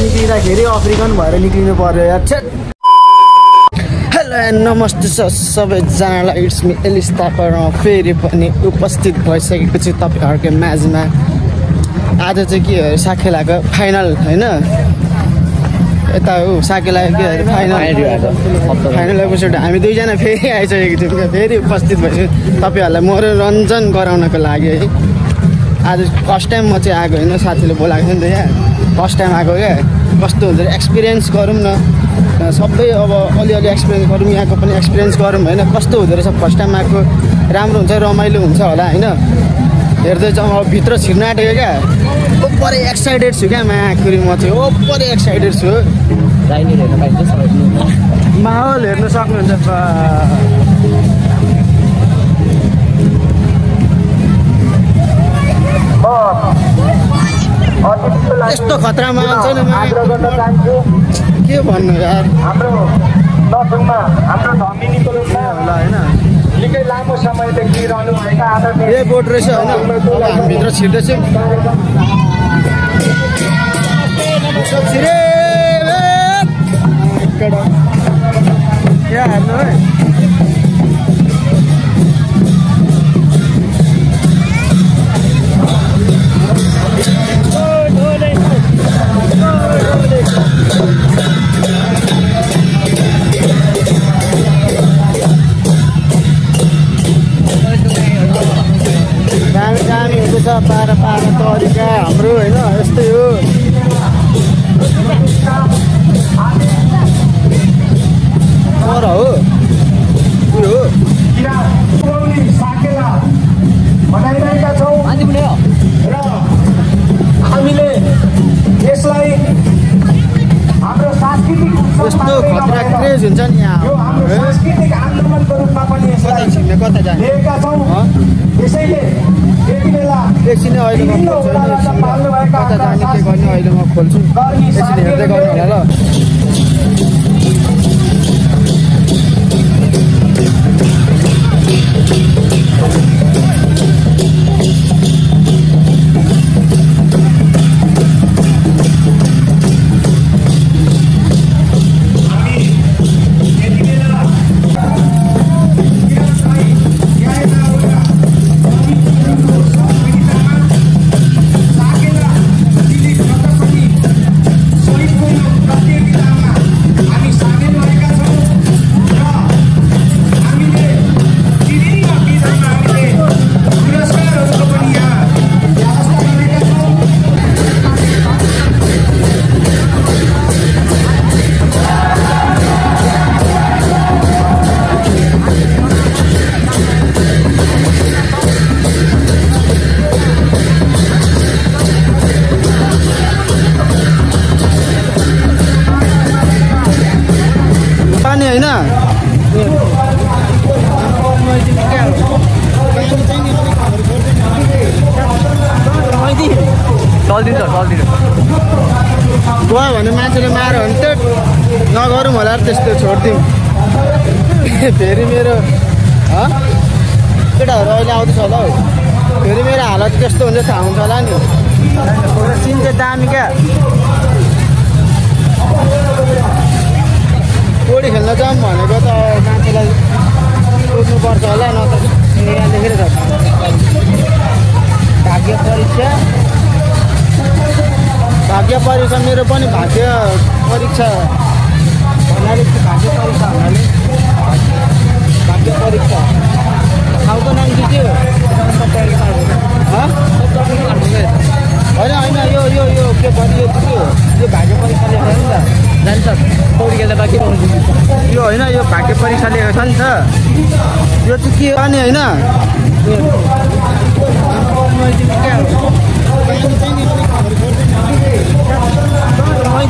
निक्लिँदाखेरि African भएर निक्लिनु पर्यो यार छेट हेलो एन्ड नमस्ते सर सबैजनालाई इट्स मी एलिस थापामा फेरि पनि उपस्थित भइसकेको छु तपाईँहरूको म्याचमा आज चाहिँ के अरे साकेलाको फाइनल होइन? यता हो साकेलाको के अरे फाइनल फाइनल एपिसोड हामी दुईजना फेरि आइसकेको थियौँ फेरि उपस्थित भइसक्यो तपाईँहरूलाई मनोरञ्जन गराउनको लागि है। आज फर्स्ट टाइम म चाहिँ आएको होइन? साथीले बोलाएको थियो नि त यहाँ फर्स्ट टाइम आएको क्या? कस्तो हुन्छ एक्सपिरियन्स गरौँ न। सबै अब अलिअलि एक्सपिरियन्स गरौँ यहाँको पनि एक्सपिरियन्स गरौँ होइन? कस्तो हुँदो रहेछ? फर्स्ट टाइम आएको। राम्रो हुन्छ रमाइलो हुन्छ होला होइन? हेर्दै जाउँ अब भित्र छिर्न आँटेको क्या? ओपरै एक्साइटेड छु क्या माकुरी म चाहिँ। ओपरै एक्साइटेड छु। माहौल हेर्न सक्नुहुन्छ बा- यस्तो खतरा माहौल छैन म- के भन्नु यार? हाम्रो धमिनीको होला होइन? निकै लामो समयदेखि रहनुभएका आदरणीय बोट रहेछ होइन हामीभित्र छिर्दैछौँ छिरे यहाँ हेर्नु है? कता जाने? लिएका छौँ? त्यसैले यति बेला एकछिन अहिले म खोल्छु कता जाने के गर्ने अहिले म खोल्छु। एकछिन हेर्दै गर्नु होला ल। गयो भने मान्छेले माऱ्यो भने त्यो नगरौँ होला त्यस्तो छोडिदिउँ फेरि मेरो केटाहरू अहिले आउँदैछ होला हौ। फेरि मेरो हालत कस्तो हुन्छ थाहा हुन्छ होला नि। सिन चाहिँ दामी क्या। पौडी खेल्न जाऊँ भनेको त मान्छेलाई सोध्नुपर्छ होला न त भाग्य परीक्षा। भाग्य परीक्षा मेरो पनि भाग्य परीक्षा भन्नाले भाग्य परीक्षा भन्नाले भाग्य परीक्षा ठाउँको नाम के हो हँ? होइन होइन यो यो यो के भन्यो यो के हो यो भाग्य परीक्षा लेखेर नि त। जान्छ। पौडी खेल्दा बाँकी पाउँछ यो होइन यो भाग्य परीक्षा लेखेको छ नि त। यो चाहिँ के हो नि होइन?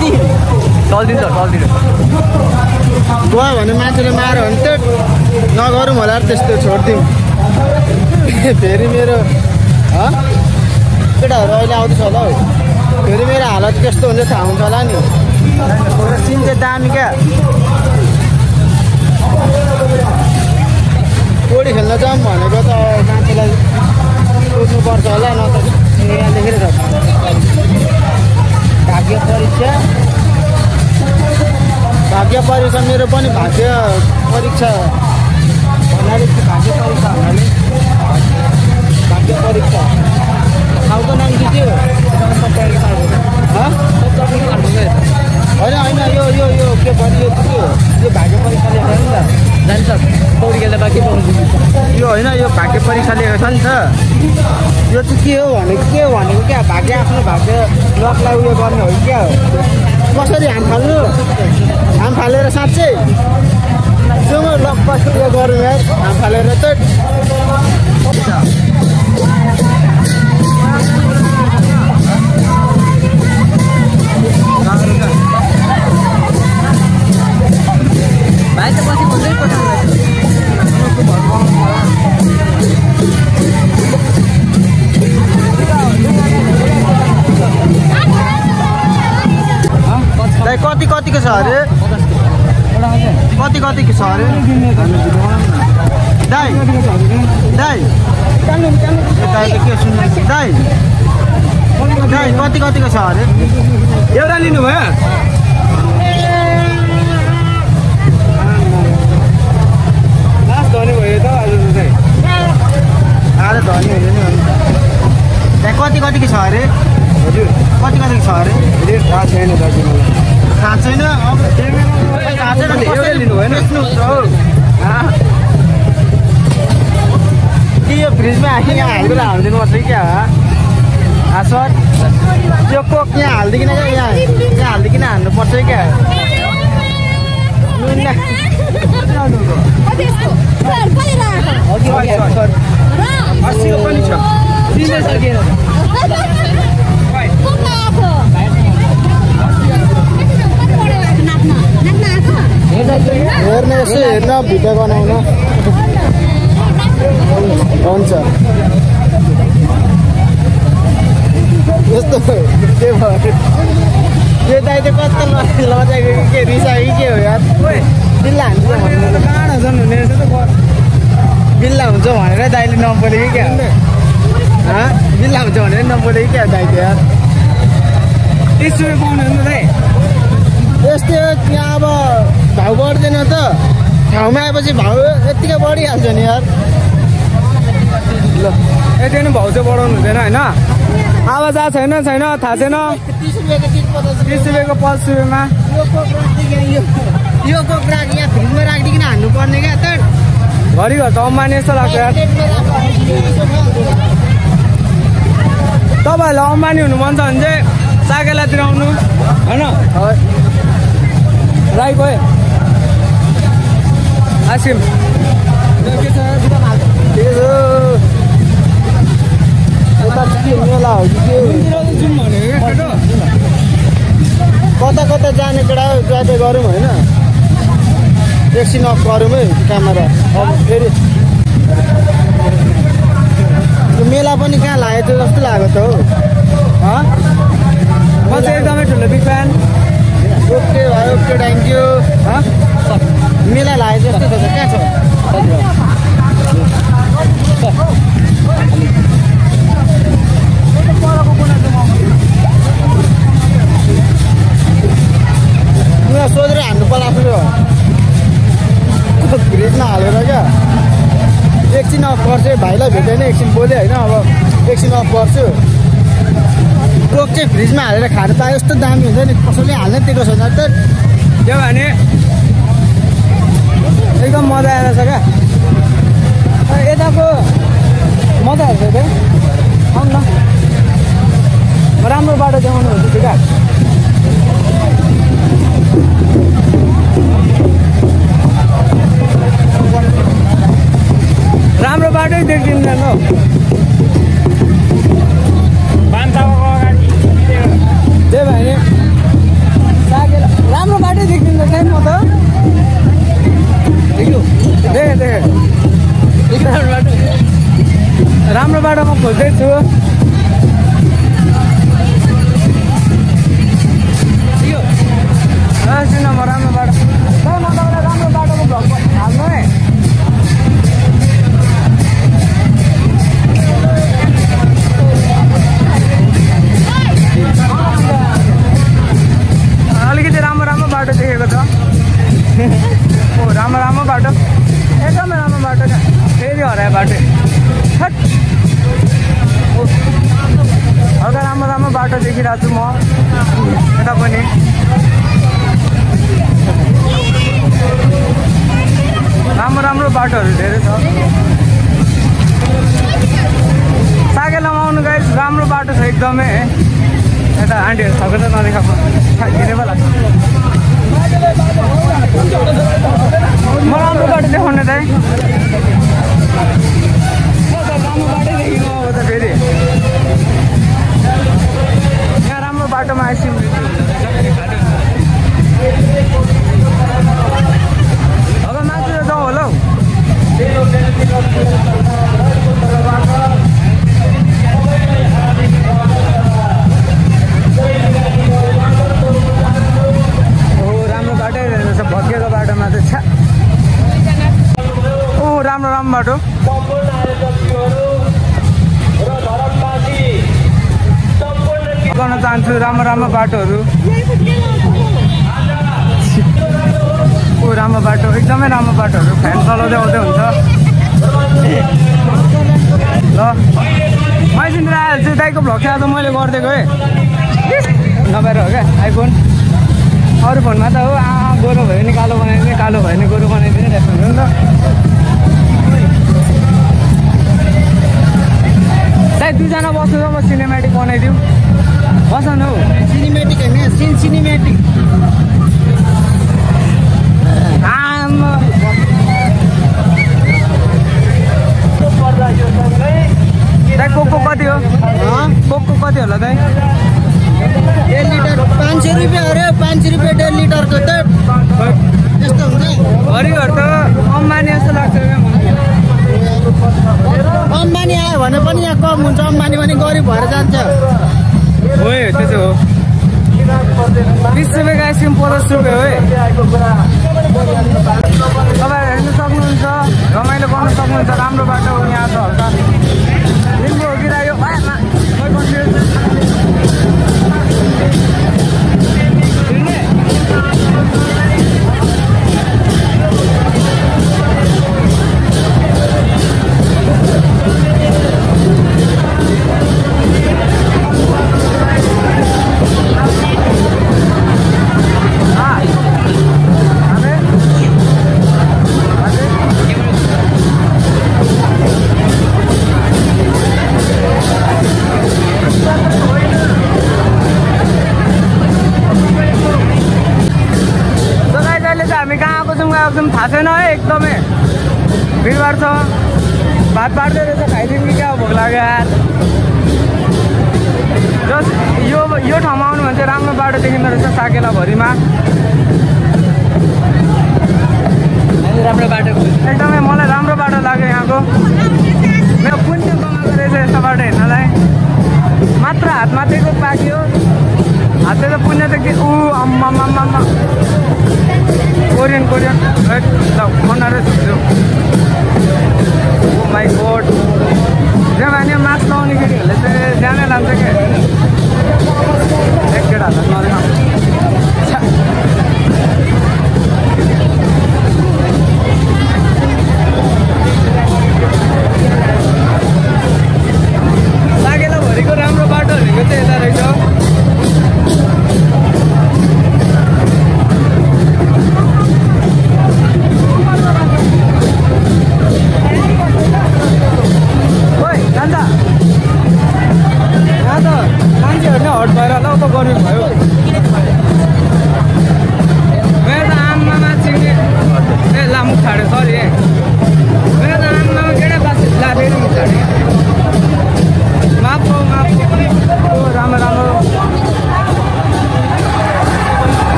चल्दिन्छ गयो भने मान्छेले माऱ्यो भने त्यो नगरौँ होला त्यस्तो छोडिदिउँ फेरि मेरो? केटाहरू अहिले आउँदैछ होला हौ फेरि मेरो हालत कस्तो हुन्छ थाहा हुन्छ होला नि सिन चाहिँ दामी क्या जाउँ भनेको त भाग्य परीक्षा भन्नाले भाग्य परीक्षा भन्नाले? भाग्य परीक्षा। ठाउँको नाम के हँ? होइन होइन यो यो यो के भन्यो यो के हो यो भाग्य परीक्षा लेखेको नि त। जान्छ। पौडी खेल्दा बाँकी पाउँछ यो होइन यो भाग्य परीक्षा लेखेको छ नि त। यो चाहिँ के हो भनेको के हो भनेको क्या? भाग्य आफ्नो भाग्य लकलाई उयो गर्ने हो कि क्या? हो कसरी हाम फाल्नु। हाम फालेर साँच्चै। जो म लक कसरी उयो गरौँ यार। हाम फालेर त कतिको छ अरे दाइ दाइ त के सुन्नु दाइ दाइ कति कतिको छ अरे एउटा लिनुभयो हालिदिनु पर्छ कि क्या हो सर यो कोक यहाँ हालिदिकन क्या यहाँ यहाँ हालिदिकन हाल्नुपर्छ कि क्या अस्सीको पनि छ हेर्न यसो हेर्न भिडियो बनाउन हुन्छ यस्तो के भयो यो दाइ त कस्तो ल- लजाएको कि के रिसाएको कि के हो यार बिल्ला हुन्छ काँडा छन् हुने रहेछ त बिल्ला हुन्छ भनेर दाइले नबोले कि क्या हँ बिल्ला हुन्छ भनेर नबोले कि क्या दाइ त यार तिस रुपियाँ पाउने हो नि त दाइ यस्तै हो यहाँ अब भाउ बढ्दैन त ठाउँमा आएपछि भाउ यत्तिकै बढिहाल्छ नि यार यति पनि भाउ चाहिँ बढाउनु हुँदैन होइन आवाज आएको छैन छैन थाहा छैन। तिस रुपियाँको पचास रुपियाँमा यो कोक राख यहाँ फ्रिजमा राखिदिकन हान्नु पर्ने क्या त घरिघरि त अम्माने जस्तो लाग्छ तपाईँहरूलाई अम्बानी हुनु मन छ भने चाहिँ साकेलातिर आउनु होइन? राई गयो आइसक्रिम। ठिकै छ? यता मेला हो कि कता कता जाने केटा ट्राई गरौँ होइन एकछिन अफ गरौँ है क्यामेरा अब फेरि मेला पनि कहाँ लागेको थियो जस्तो लागेको त हौ। म चाहिँ एकदमै ठुलो बिग फ्यान ओके भाइ ओके थ्याङ्क यू मेला लागेको जस्तो छ। कहाँ छ। यहाँ सोधेर हान्नु पर्ला आफूले फ्रिजमा हालेर क्या। एकछिन अफ गर्छु भाइलाई भेटेँ नि एकछिन बोलेँ होइन अब एकछिन अफ गर्छु। कोक चाहिँ फ्रिजमा हालेर खानु पाए यस्तो दामी हुन्छ नि कसैले हाल्नै दिएको छैन त त्यो भने? एकदम मजा आएर छ क्या। यताको मजा आएको छ आउनु न। राम्रो बाटो देखाउनु हुन्छ क्या। राम्रो बाटै देख्दिनँ हौ। त्यही भने साकेला राम्रो बाटै देख्दिनँ म त। देखेँ देखेँ राम्रो बाटो। राम्रो बाटो म खोज्दैछु। यता आन्टीहरू छ। त नदेखा हिँडे पो लाग्छ म राम्रो बाटो देखाउने त राम्रो त फेरि यहाँ राम्रो बाटोमा आइसक्यो अब माथि त जाउँ होला हौ बाटै रहेछ भत्किएको बाटोमा चाहिँ छ्या। ओ राम्रो राम्रो बाटो। गर्न चाहन्छु राम्रो राम्रो बाटोहरू। ओ राम्रो बाटो एकदमै राम्रो बाटोहरू। फ्यान चलाउँदै आउँदै हुन्छ। ल। मैसिनतिर आइहाल्छु दाइको भ्लग चाहिँ आज मैले गरिदिएको है। नभएर हो क्या आइफोन। अरू फोनमा त हो आ गोरो भयो भने कालो बनाइदिने कालो भयो भने गोरो बनाइदिने त्यस्तो हुन्छ नि त। दाइ दुईजना बस्नु त म सिनेमेटिक बनाइदिउँ। बस न हौ। सिनेमेटिक होइन सिन सिनेमेटिक आमा कम हुन्छ अम्बानी पनि गरिब भएर जान्छ। हो है त्यो चाहिँ हो। बिस रुपियाँको आइसक्रिम पचास रुपियाँ हो तपाईँहरू हेर्नु सक्नुहुन्छ रमाइलो गर्नु सक्नुहुन्छ राम्रो बाटो हो यहाँ छ हल्का। लिम्बू हो कि रायो मा, थाहा छैन है एकदमै। भिडभाड छ। भात बाँड्दै रहेछ खाइदिउँ कि क्या भोक लाग्यो यार। जस्ट यो यो ठाउँमा आउनु भने चाहिँ राम्रो बाटो देखिँदो रहेछ साकेलाभरिमा। राम्रो बाटो एकदमै मलाई राम्रो बाटो लाग्यो यहाँको। मेरो पुण्य कमाएको रहेछ यस्तो बाटो हिँड्नलाई मात्र हात माथिको पाक्यो हातले त पुण्य त के ऊ अम्मा Korean, Korean, but the honor is zero. Oh my god. जब मैंने मास्क लाओ नहीं किया, लेकिन जाने लाम से क्या? एक के डाला, नॉर्मल.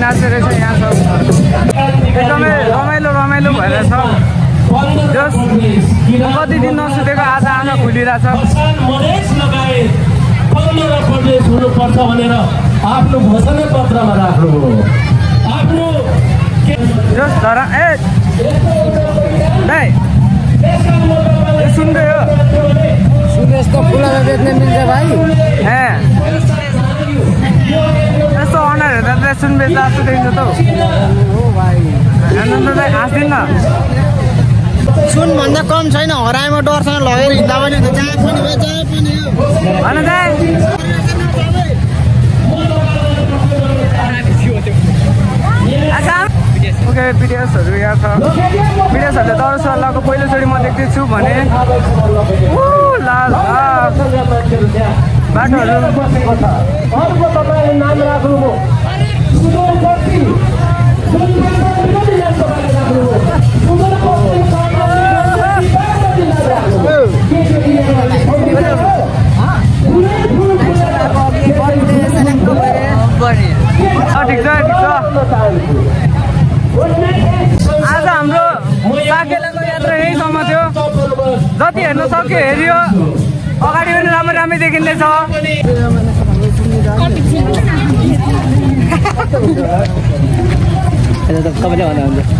नाच्दो रहेछ यहाँ सब। एकदमै रमाइलो रमाइलो भएर छ। जस कति दिन नसुतेको आज आँखा खुलिरहेछ भनेर आफ्नो घोषणा पत्रमा राख्नुभयो आफ्नो जस धरा ए! दाइ सुन्दै हो। सुरेश त फुलामा बेच्न मिल्छ भाइ। ए यस्तो अनुहार हेर्दा त सुन बेच्दा जस्तो देखिन्छ त दाइ हाँस्दिन। न सुन भन्दा कम छैन हराएमा डरसँग लगेर हिँड्दा पनि जहाँ पनि जहाँ पनि हो। होइन दाइ ओके पिडिएसहरू यहाँ छ। पिडिएसहरूले दौड सल्लाहको पहिलोचोटि म देख्दैछु भने। ऊ, ला ला बाटोहरू अर्को तपाईँले नाम राख्नुभयो ठिक छ ठिक छ आज हाम्रो साकेलाको यात्रा यहीँसम्म थियो। जति हेर्न सक्यो हेऱ्यो अगाडि पनि राम्रो राम्रै देखिँदैछ।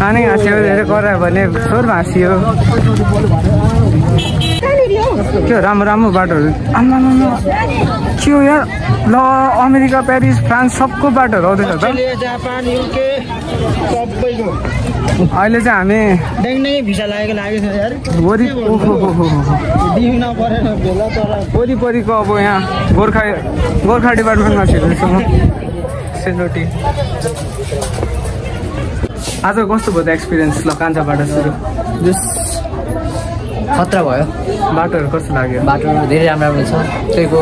अनि हाँस्यो धेरै करायो भने छोर हाँसियो हो राम्रो राम्रो बाटोहरू। आम्मामामा के हो यार ल अमेरिका प्यारिस फ्रान्स सबको बाटोहरू आउँदैछ त। सबैको अहिले चाहिँ हामी ड्याङड्याङै भिसा लागेको लागेको छ वरि वरिपरिको अब यहाँ गोर्खा गोर्खा डिपार्टमेन्टमा छिर्दैछु। म सेलरोटी। आज कस्तो भयो त एक्सपिरियन्स ल कान्छाबाट सुरु। खतरा भयो। बाटोहरू कस्तो लाग्यो? बाटो धेरै राम्रो राम्रो छ। त्यहीको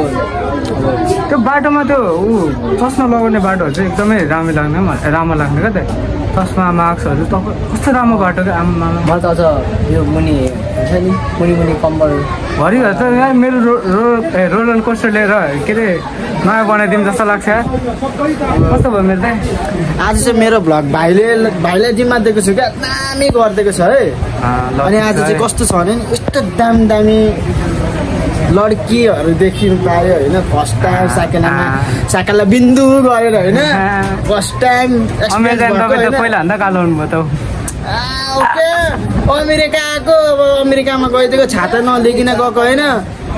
त्यो बाटोमा त्यो ऊ चस्मा लगाउने बाटोहरू चाहिँ एकदमै राम्रो लाग्ने राम्रो लाग्ने क्या त। चस्मा मास्कहरू तपाईँ कस्तो राम्रो बाटो क्या आमा मलाई त अझ यो मुनि हुन्छ नि मुनि मुनि कम्बल। भरिहरू त यहाँ मेरो रो रो ए रोलर कोस्टर लिएर के अरे नयाँ बनाइदिउँ जस्तो लाग्छ। कस्तो भयो मेरो दाइ आज चाहिँ मेरो भ्लग भाइले भाइलाई जिम्मा दिएको छु क्या दामी गरिदिएको छ है। अनि आज चाहिँ कस्तो छ भने नि यस्तो दामी दामी लड्कीहरू देखिनु पायो होइन फर्स्ट टाइम साइकलमा साइकललाई बिन्दु गरेर होइन फर्स्ट टाइम अमेरिका आएको अब अमेरिकामा गइदिएको छाता नलिकन गएको होइन।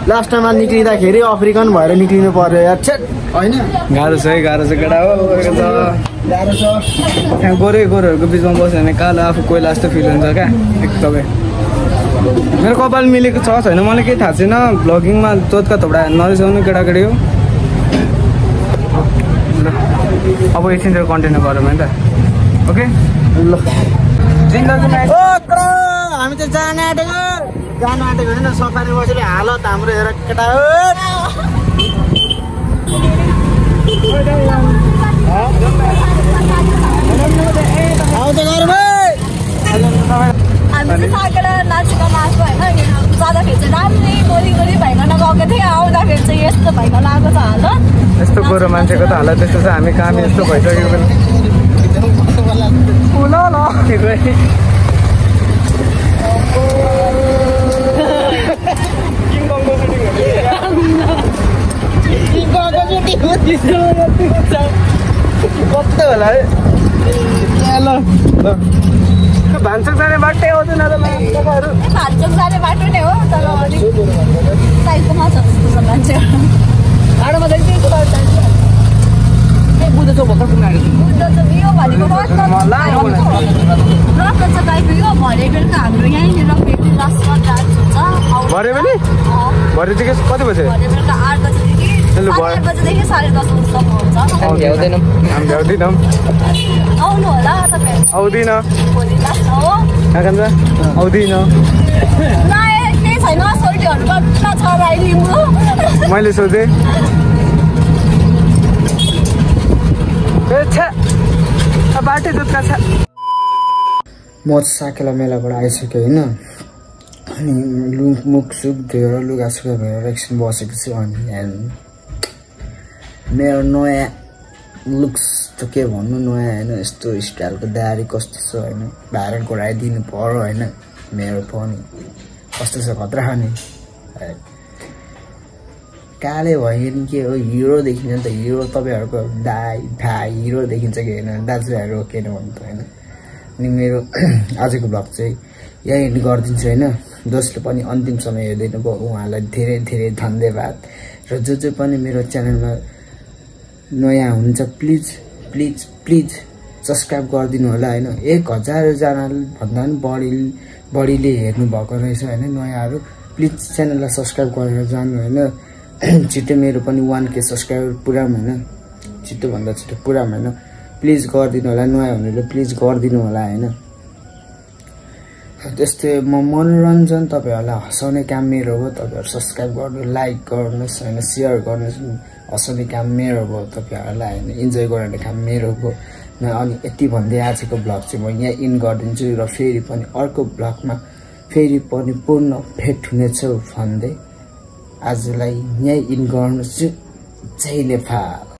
लास्टमा निक्लिँदाखेरि अफ्रिकन भएर निक्लिनु पर्यो यार छेट होइन। गाह्रो छ है गाह्रो छ केटा हो गाह्रो छ। गोरे गोरेहरूको बिचमा बस्यो भने कालो आफू कोइला जस्तो फिल हुन्छ क्या एकदमै मेरो कपाल मिलेको छ छैन? मलाई केही थाहा छैन। भ्लगिङमा चोटका थोडा नरिसाउनु केटाकेटी हो। ल अब एकछिन चाहिँ कन्टिन्यू गरौँ है त। ओके? ल। हामी त जान आँटेको। जान आँटेको होइन सफारी बसेर हालत हाम्रो हेर केटा हो। आउँदै गरौँ है। हामी चाहिँ साकेर नाचेको नाचको होइन जाँदाखेरि चाहिँ राम्रै गोली गोली भइकन गएको थियो आउँदाखेरि चाहिँ यस्तो भइकन आएको छ हालत यस्तो गोरो मान्छेको त हालत त्यस्तो छ हामी काम यस्तो भइसकेको। कस्तो होला है ल। ल भान्सुक जाने बाटै भान्चोक जाने बाटो नै हो तर अलिक साइडकोमा छ जस्तो मान्छे चाहिन्छ ए बुद्ध चोक भर्खर पुग्न आएको बुद्ध यो भनेको छ भरे बेलुका हाम्रो यहीँनिर फेरि हुन्छ भरे पनि भरे चाहिँ कति बजे भरे बेलुका आठ बजीदेखि लु, भयो। बजीदेखि साढे दस बजीसम्म हुन्छ। हामी भ्याउँदैनौँ हामी भ्याउँदिनौँ आउनु होला तपाईँहरू आउँदिन। जान्छ आउँदिन। केही छैन। सोल्टीहरू छ राई लिम्बू। मैले सोधेँ। बाटो छ म साकेला मेलाबाट आइसकेँ होइन। अनि लु मुख सुख धोएर लुगा सुगा धोएर एकछिन बसेको छु अनि मेरो नयाँ लुक्स त के भन्नु नयाँ होइन यस्तो स्टाइलको दारी कस्तो छ होइन भाइरल गराइदिनु पर्यो होइन मेरो पनि। कस्तो छ खतरा खाने काले भयो नि के हो हिरो देखिन्छ नि त हिरो तपाईँहरूको दाई भाइ हिरो देखिन्छ कि होइन दाजुभाइहरू के न भन्नु त होइन। अनि मेरो आजको ब्लग चाहिँ यही एन्ड गरिदिन्छु होइन। जसले पनि अन्तिमसम्म हेरिदिनु भयो। उहाँलाई धेरै धेरै धन्यवाद। र जो जो पनि मेरो च्यानलमा नयाँ हुन्छ प्लिज प्लिज प्लिज सब्सक्राइब गरिदिनु होला होइन? एक हजारजना भन्दा पनि बढी बढीले हेर्नु भएको रहेछ होइन? नयाँहरू प्लिज च्यानललाई सब्सक्राइब गरेर जानु होइन? छिट्टो मेरो पनि वान के सब्सक्राइबर पुराम होइन? छिटोभन्दा छिटो पुराम होइन? प्लिज गरिदिनु होला नयाँ हुनेले प्लिज गरिदिनु होला होइन? त्यस्तै म मनोरञ्जन तपाईँहरूलाई हँसाउने काम मेरो हो। तपाईँहरू सब्सक्राइब गर्नु लाइक गर्नुहोस् होइन सेयर गर्नुहोस्। हँसाउने काम मेरो भयो तपाईँहरूलाई होइन इन्जोय गराउने काम मेरो न अनि यति भन्दै आजको ब्लग चाहिँ म यहाँ इन गरिदिन्छु र फेरि पनि अर्को ब्लगमा फेरि पनि पूर्ण भेट हुनेछ भन्दै आजलाई यहीँ इन गर्नुहोस्। जय नेपाल।